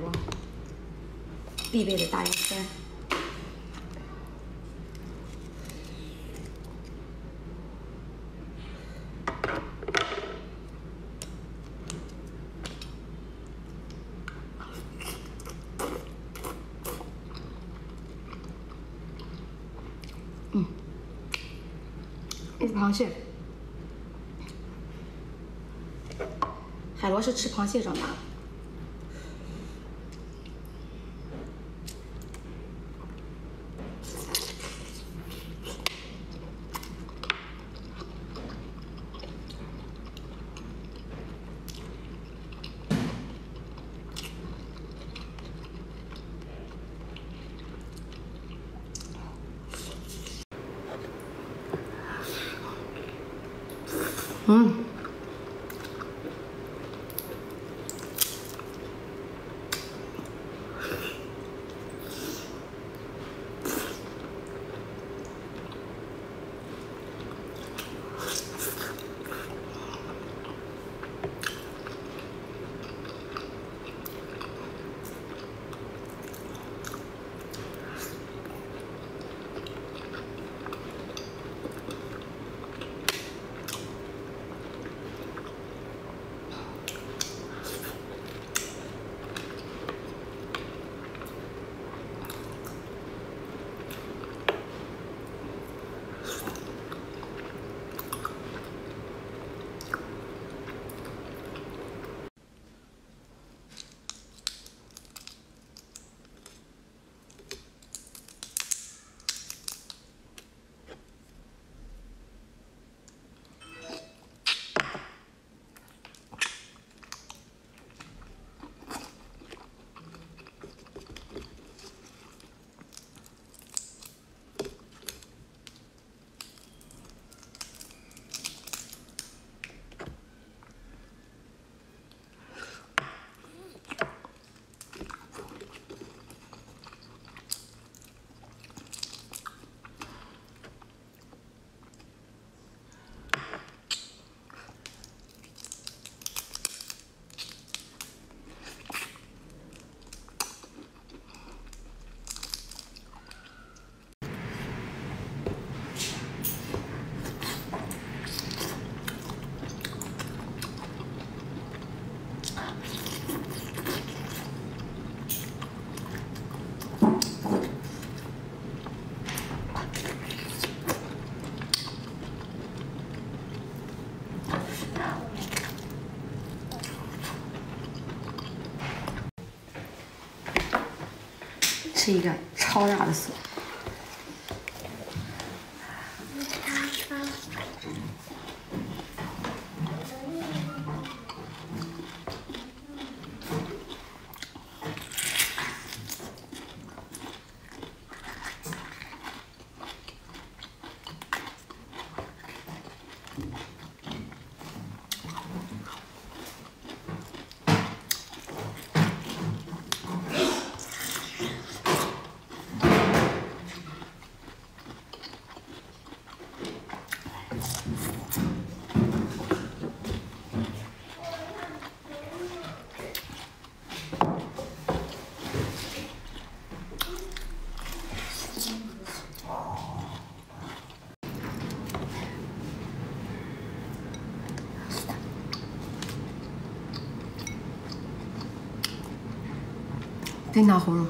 螺，必备的大腰签。嗯，这是螃蟹。海螺是吃螃蟹长大的。嗯。是一个超大的锁。对，脑葫芦。